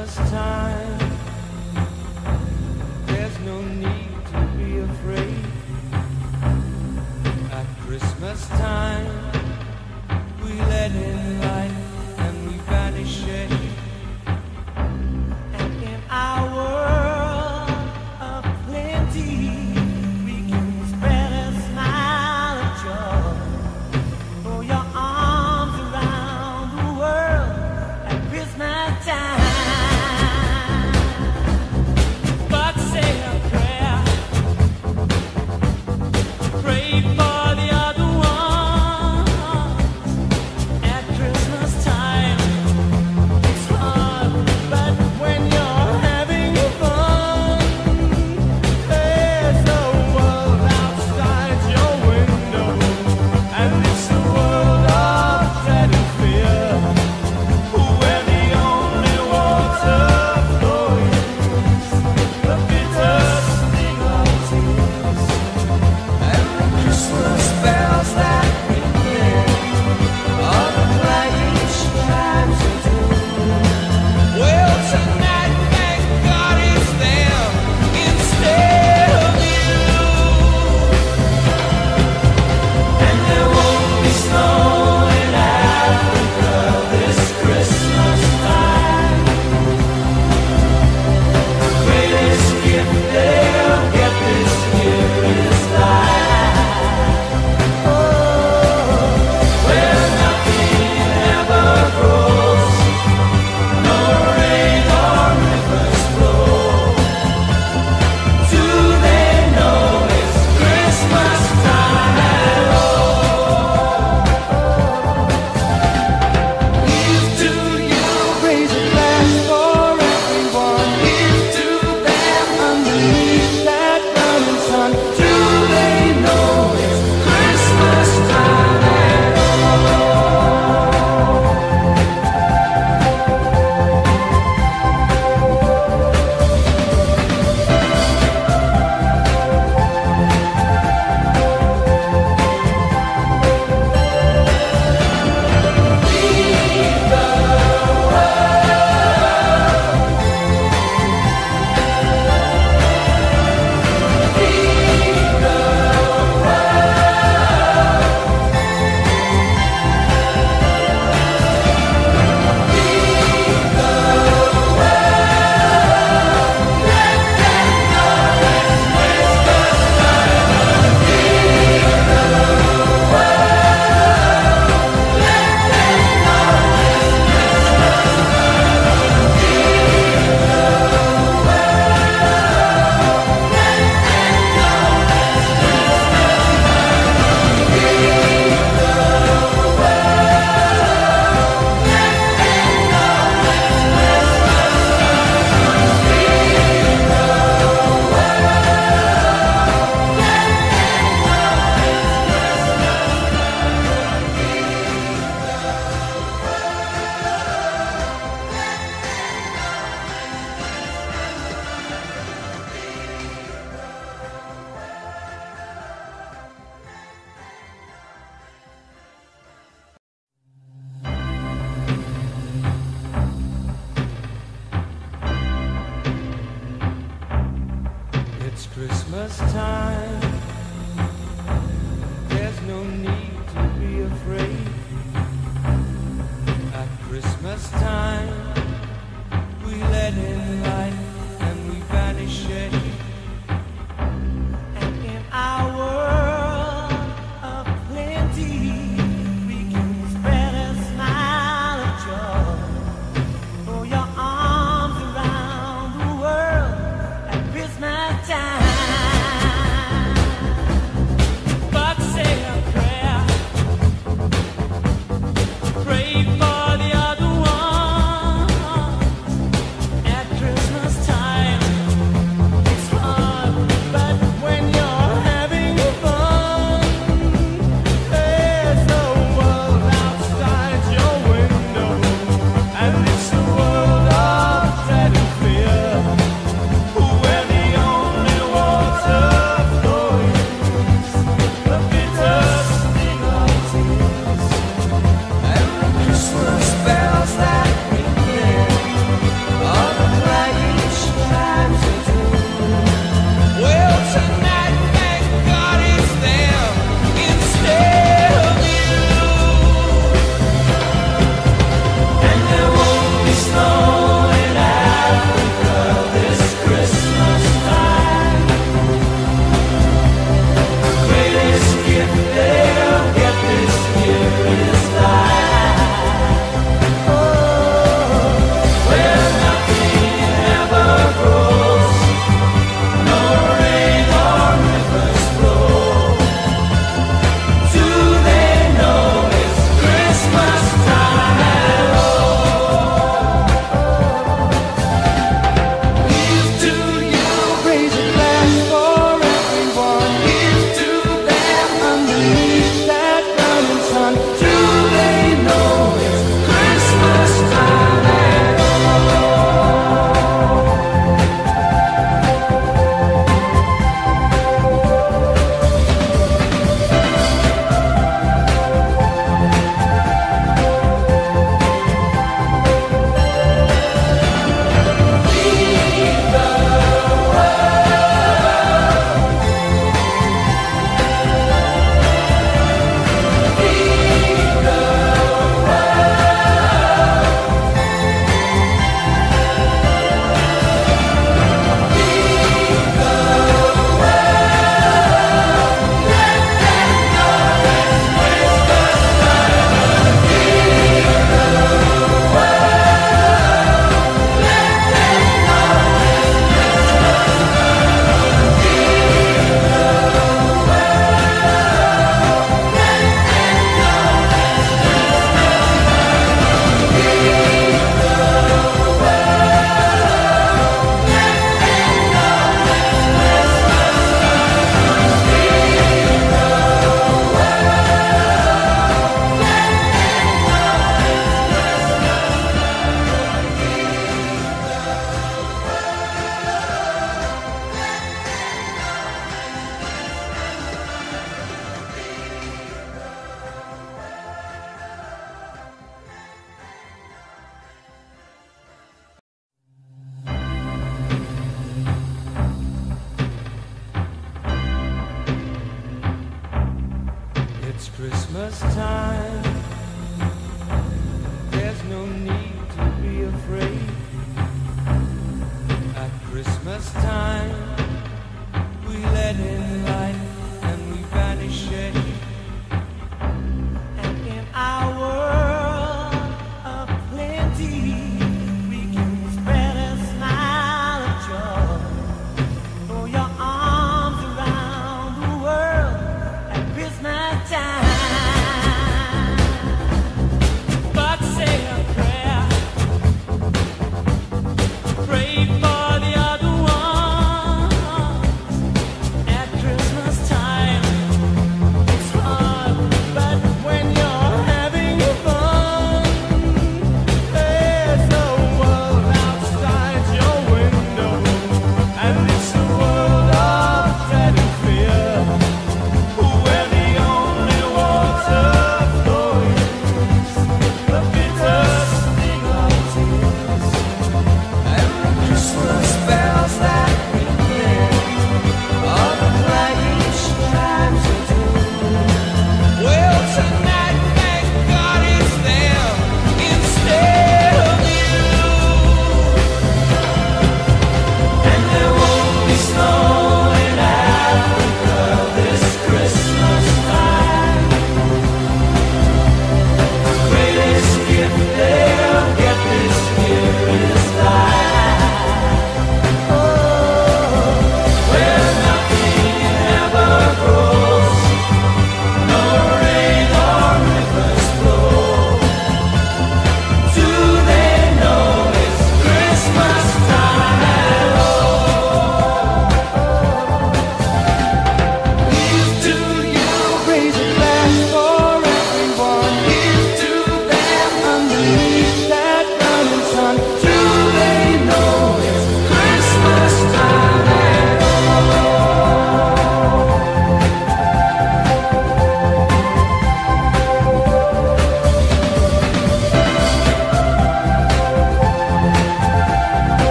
first time. There's no need to be afraid. At Christmas time, we let in light. This time. Christmas time. There's no need to be afraid. At Christmas time.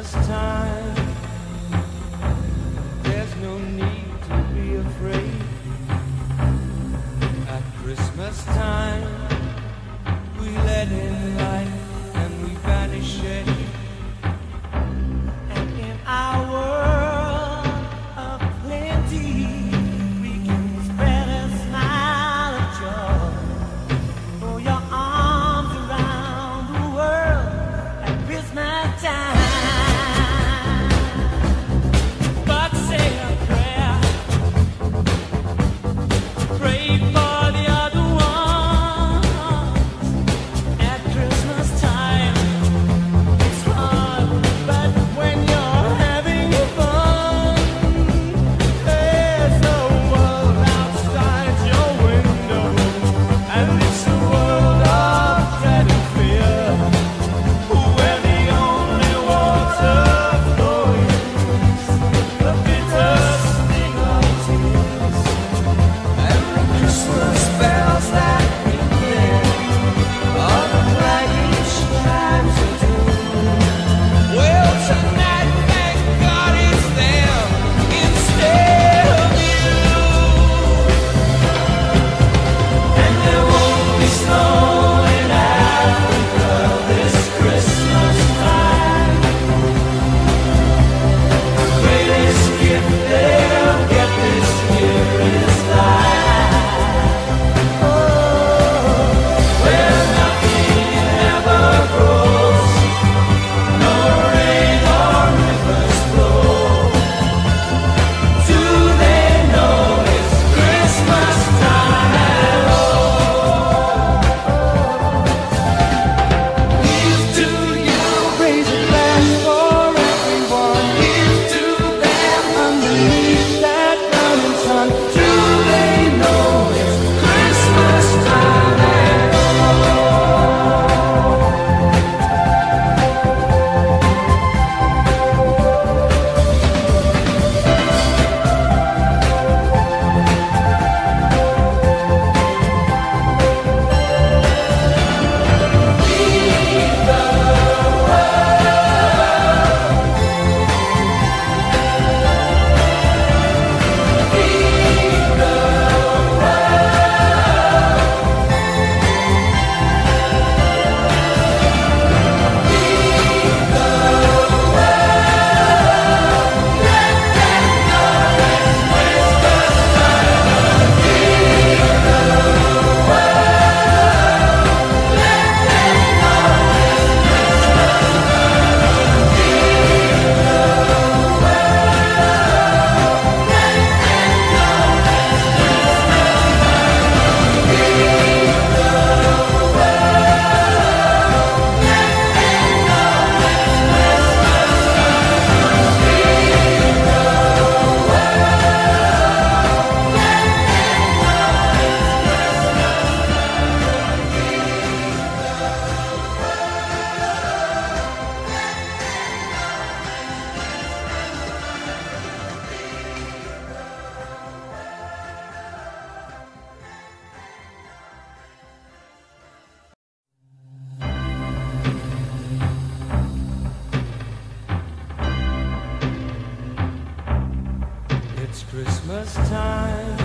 This time. first time.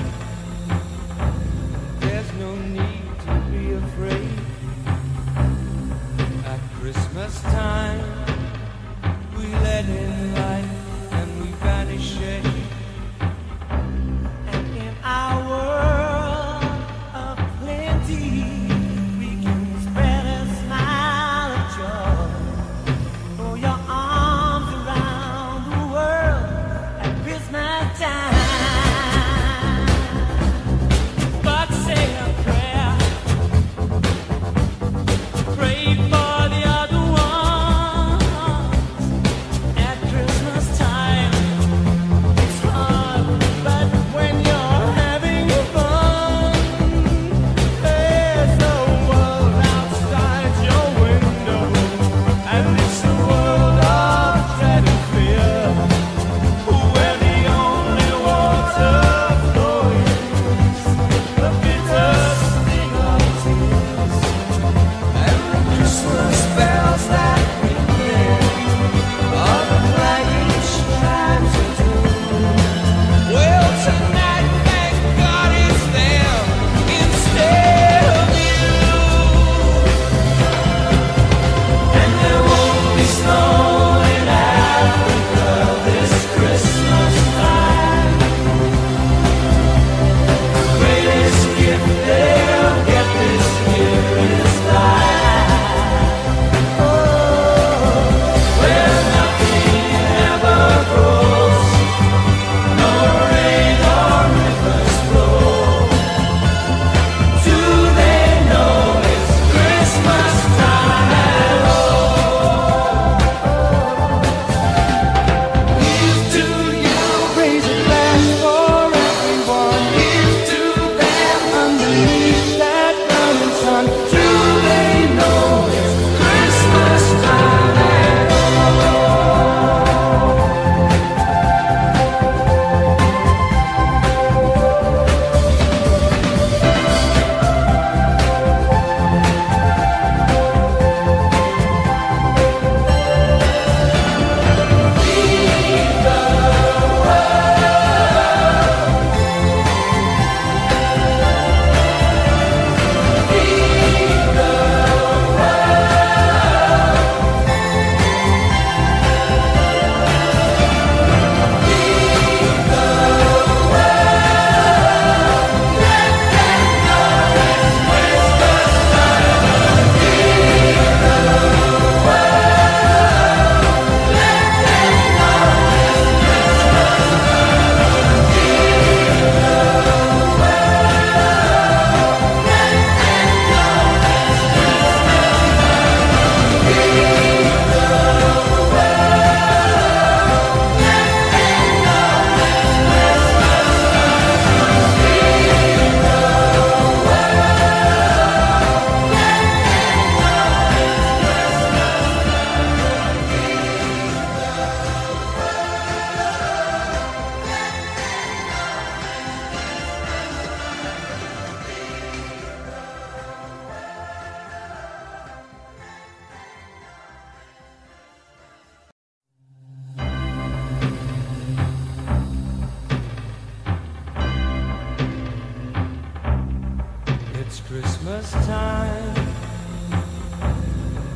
time.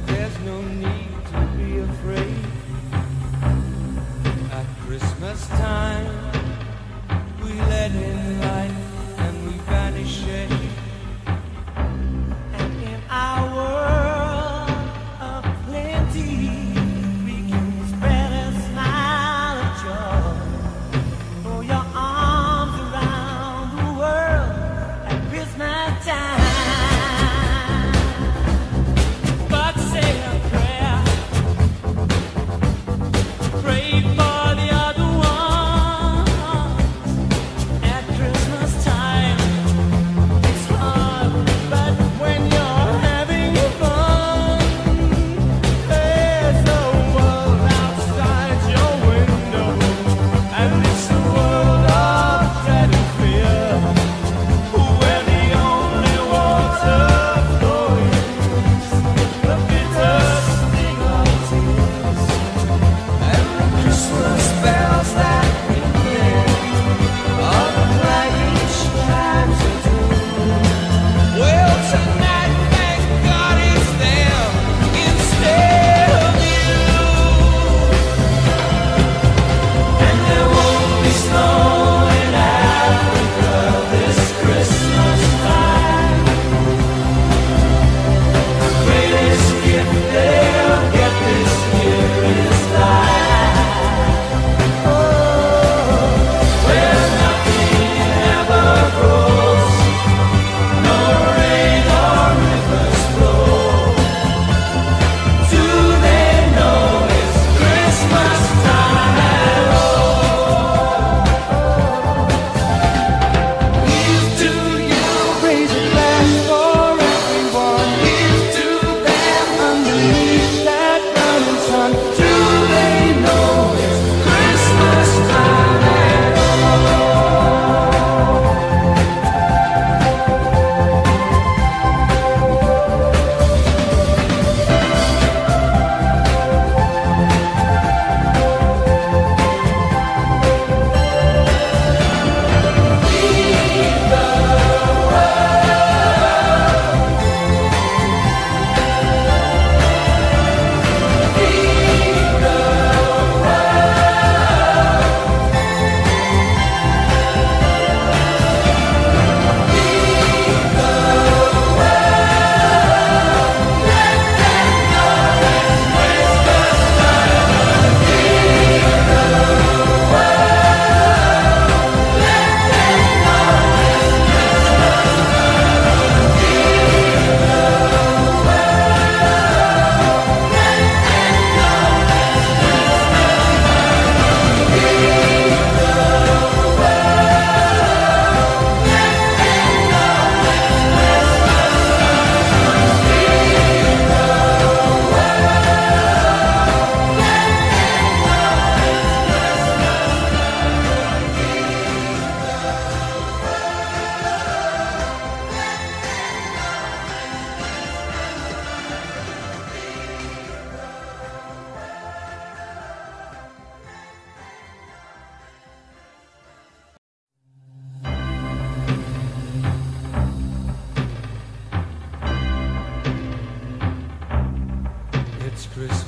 There's no need to be afraid. At Christmas time.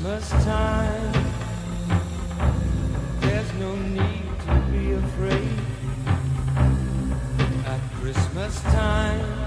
Christmas time. There's no need to be afraid. At Christmas time.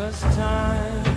Just time.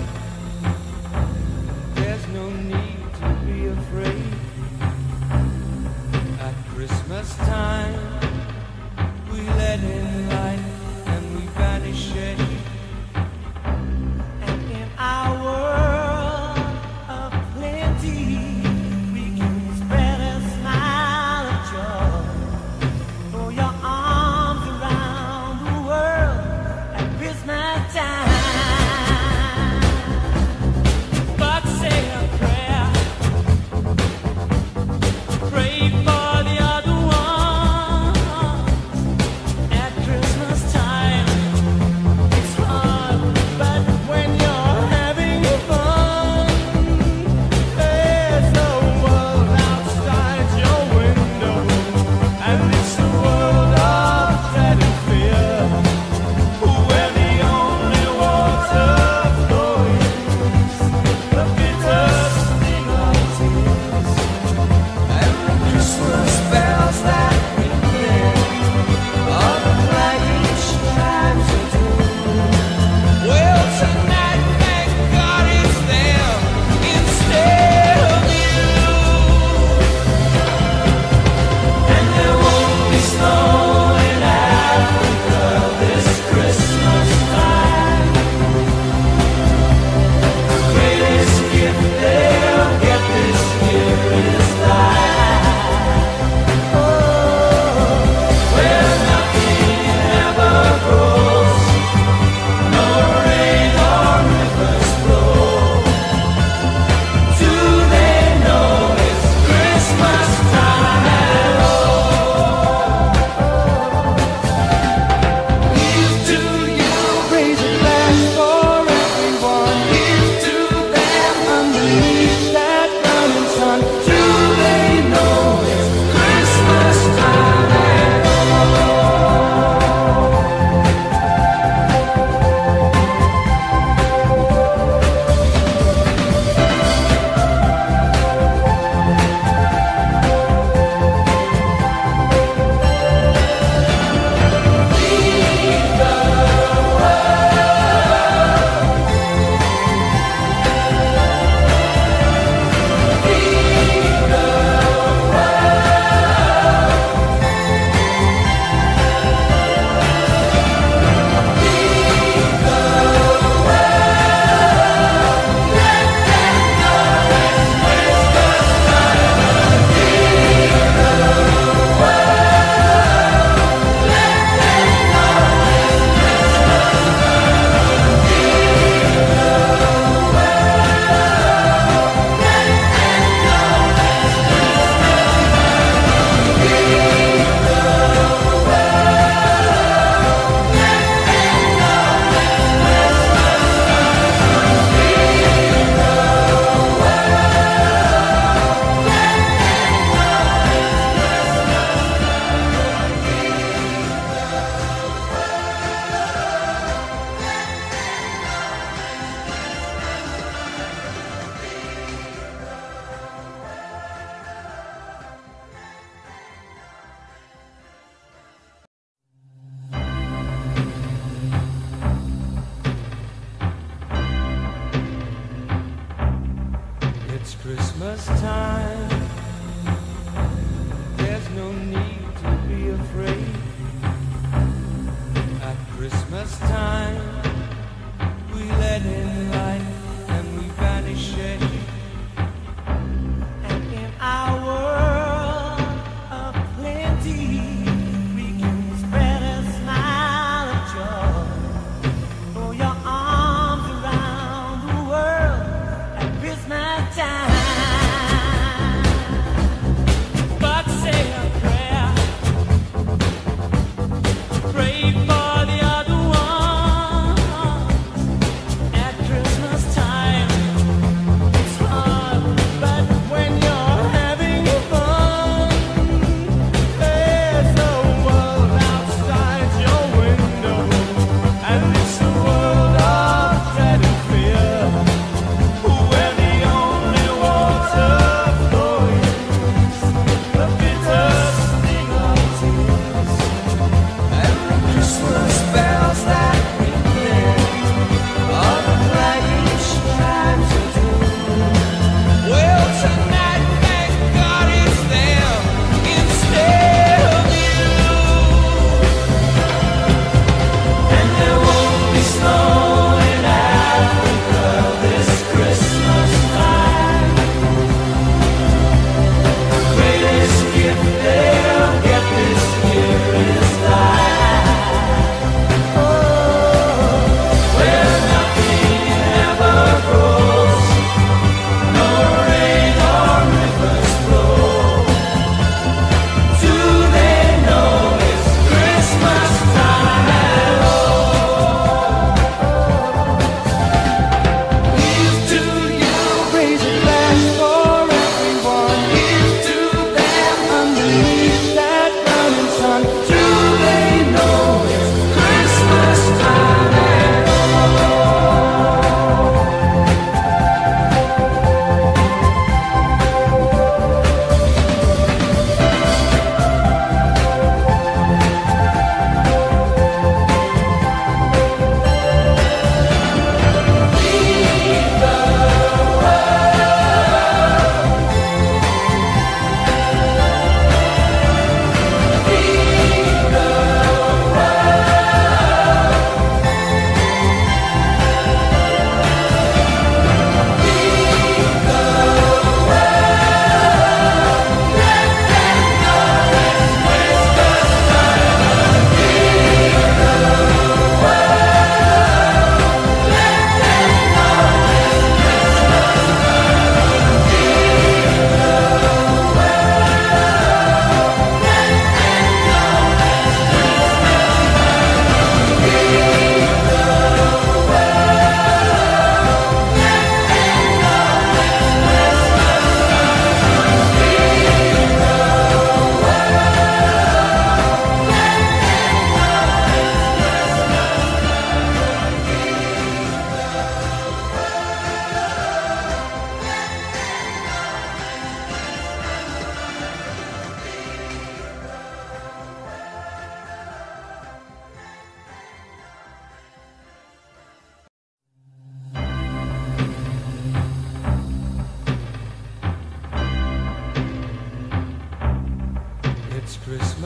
first time.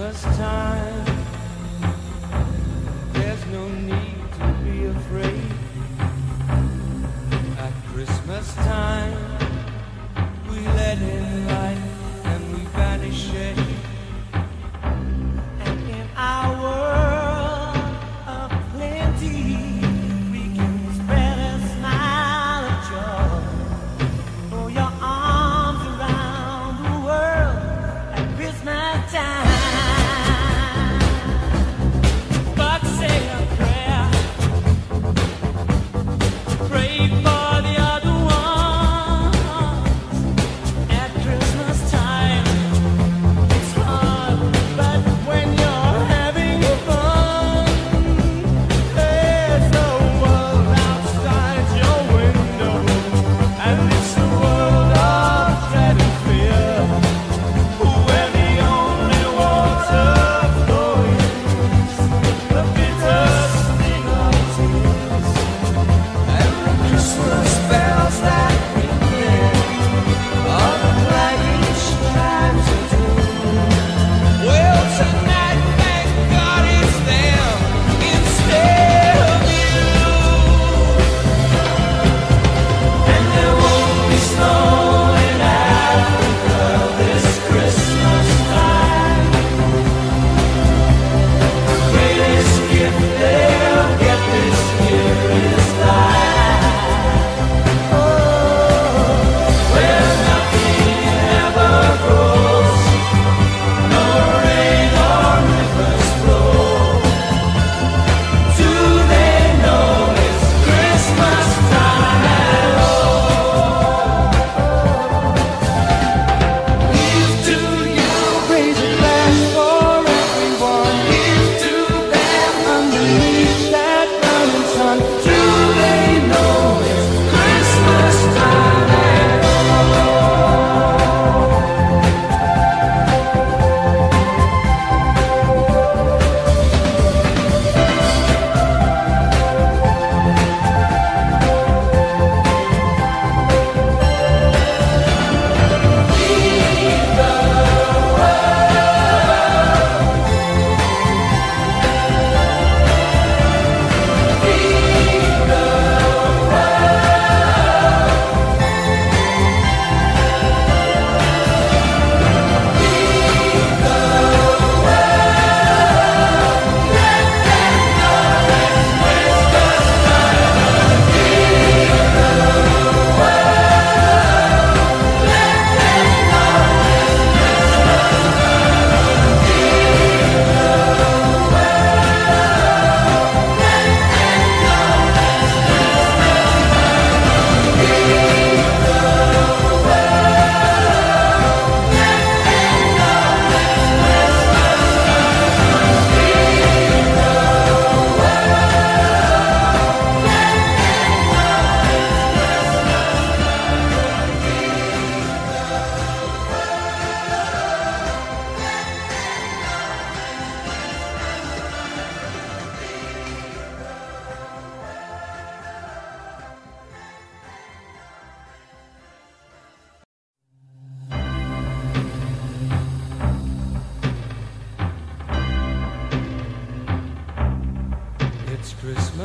us time. There's no need to be afraid.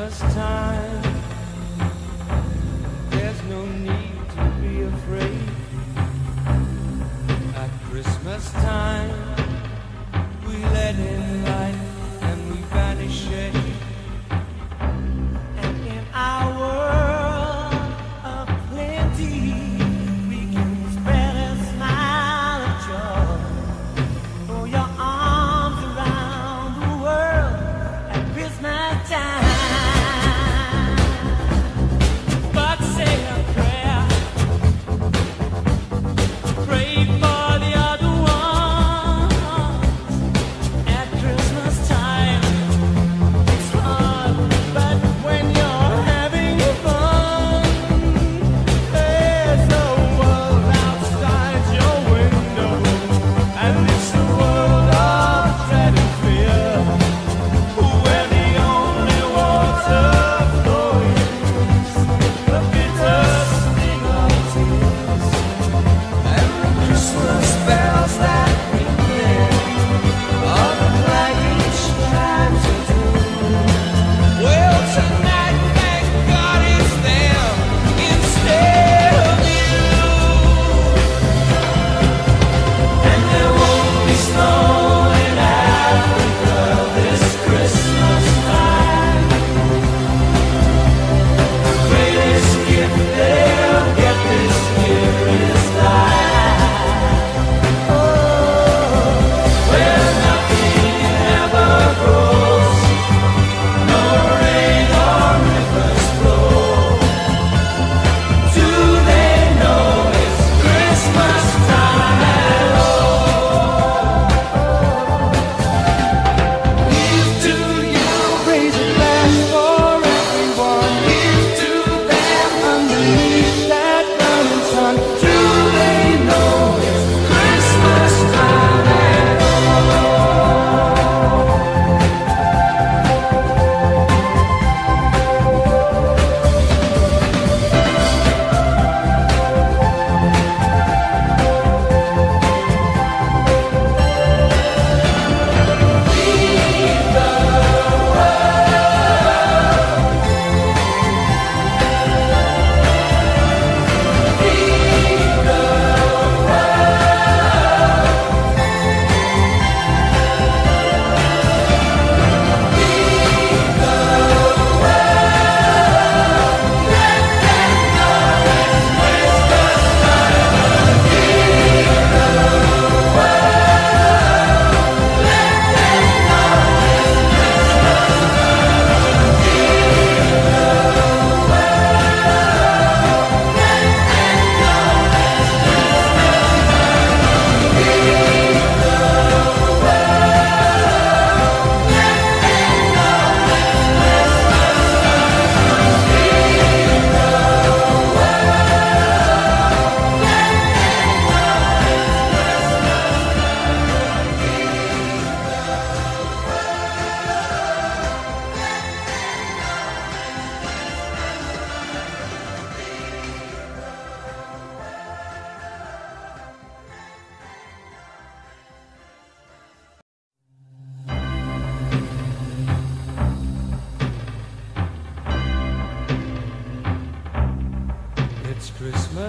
Christmas time.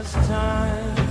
Christmas time.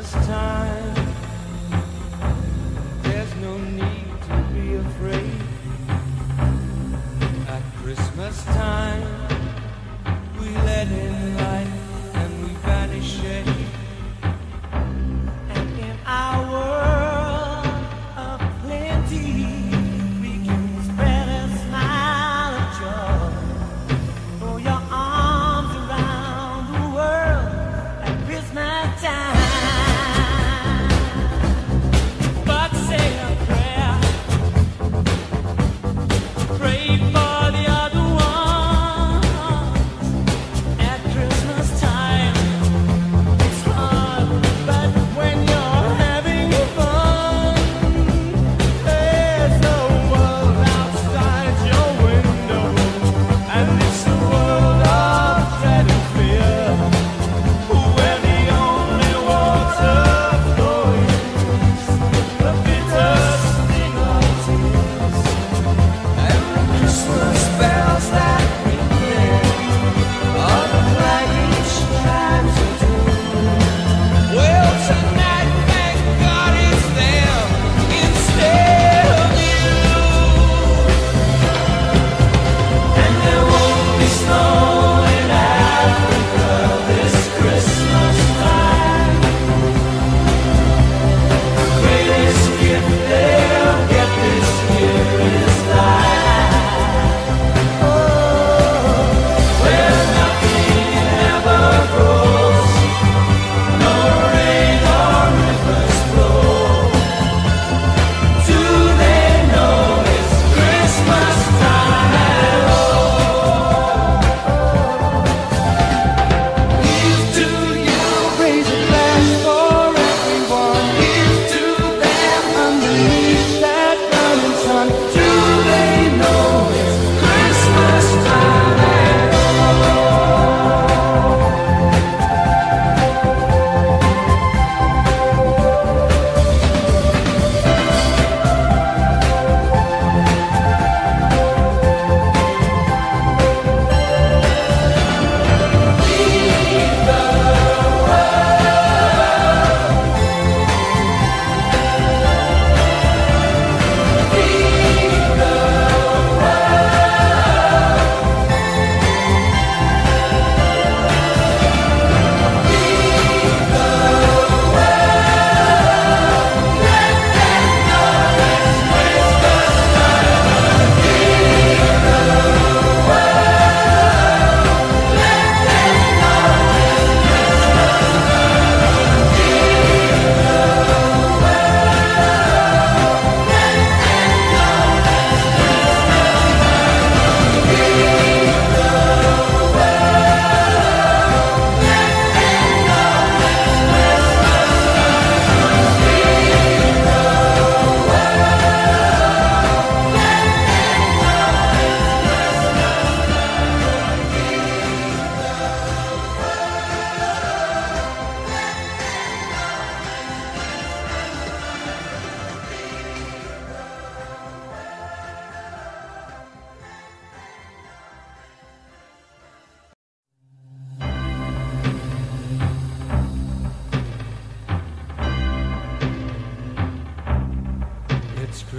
Christmas time.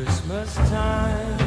Christmas time.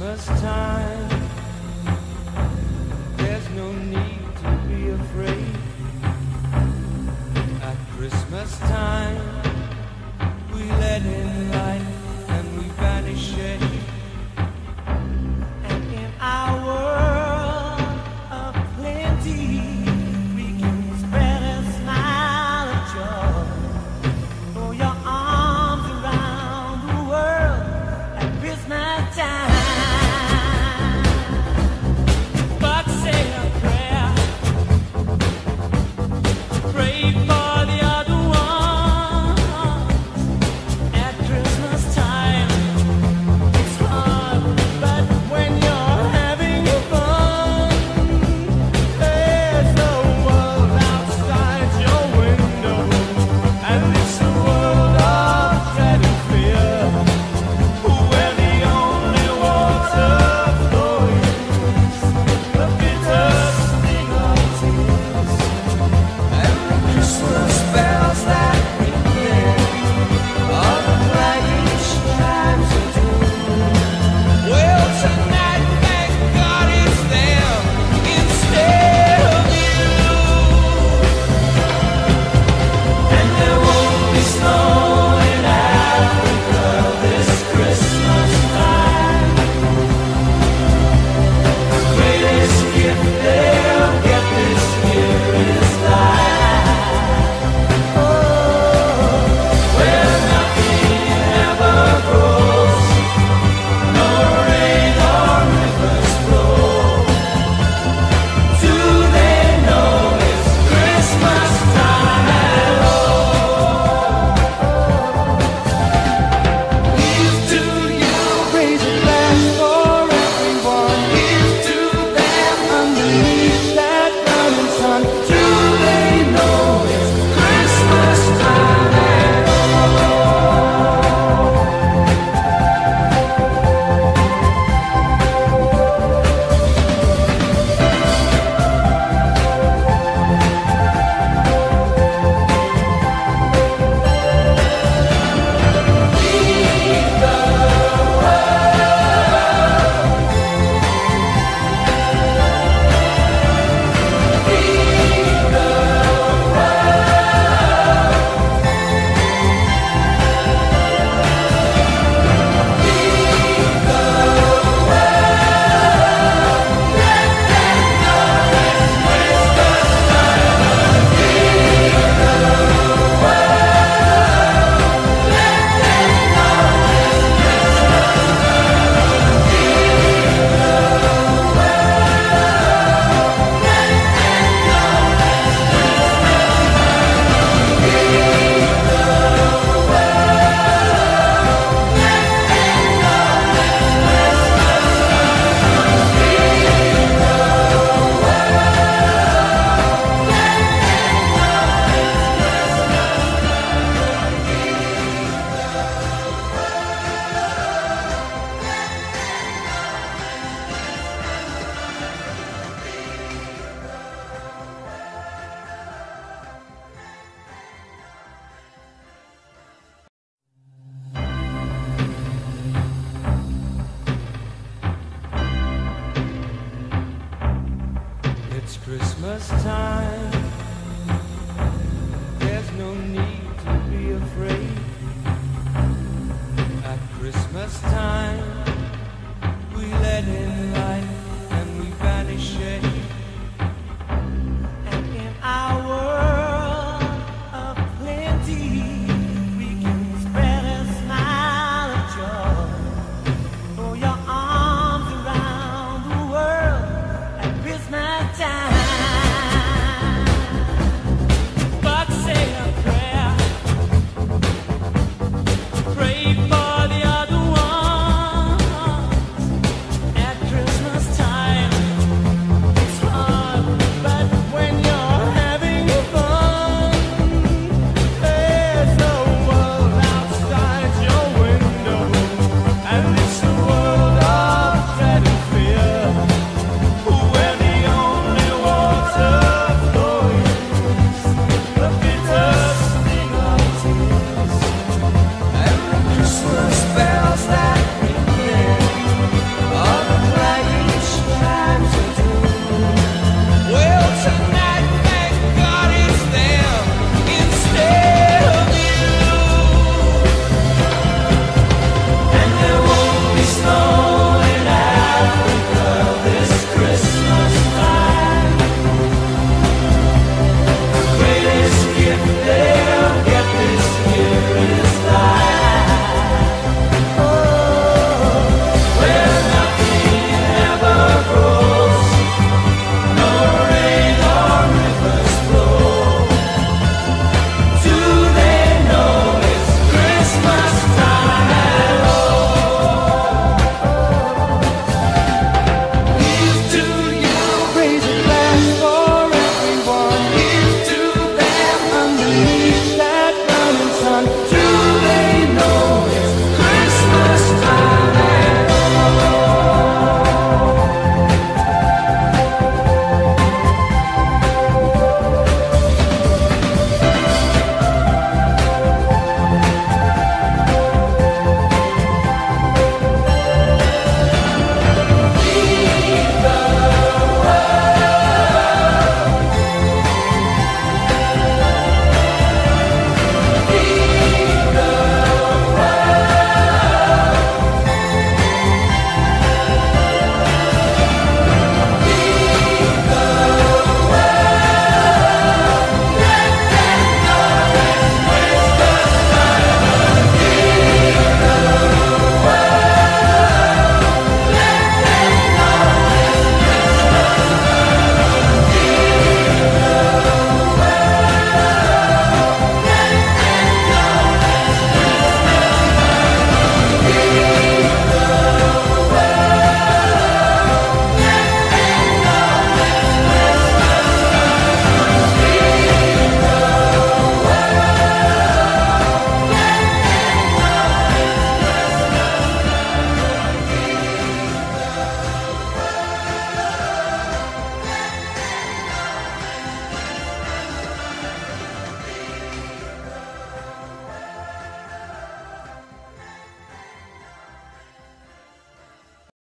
Christmas time. It's time.